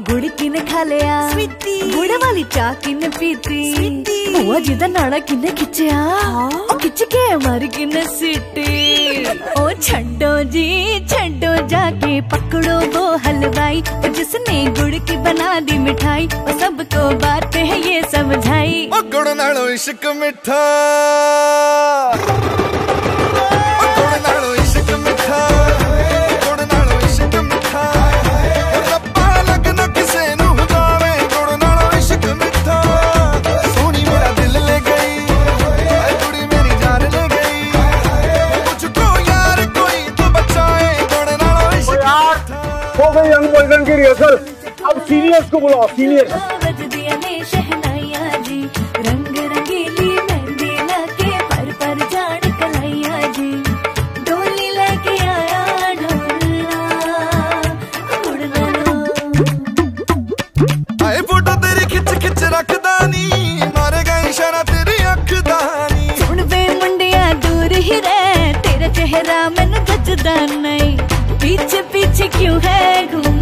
गुड़ किन गुड़ वाली चाह किन पीती बुआ नाड़ा किन खिंचया खिंच के मार किन सीटी ओ छो जी छो जाके पकड़ो वो हलवाई जिसने गुड़ की बना दी मिठाई और सबको बात है ये समझाई गुड़ नालो इश्क मिठा गई यंग बॉयफ्रेंड की रिहर्सल। अब सीनियर्स को बुलाओ सीनियर्स। रंग रंगीली मेहंदी लाके पर पर जान कलाइया जी। डोली लेके आया ढोलना उड़ना आए फ़ोटो तेरी खिच खिच रखदा नी मारे गए इशारा तेरी अख दा सुन बे मुंडिया दूर ही रह तेरा चेहरा मैनू जचदा नहीं। पीछे पीछे क्यों है घूम